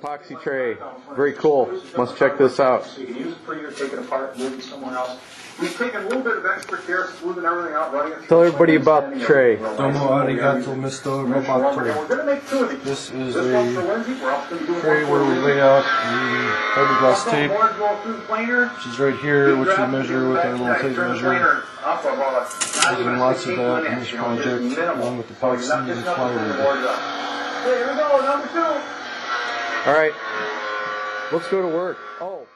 epoxy tray. Very cool. Must check this out. So you can use it for your take it apart, move it somewhere else. We've taken a little bit of extra care, smoothing everything out, running it. Tell everybody about the tray. Domo arigato, Mr. And Roboto. we're gonna make two of these. This is This one's for a Lindsay, we're also gonna do one tray where we lay out the fiberglass tape, boards go through the planer. which is right here, which we measure with our little tape measure. There's been lots of that in this project, along with the epoxy and plywood. Here we go, number two. All right. Let's go to work. Oh.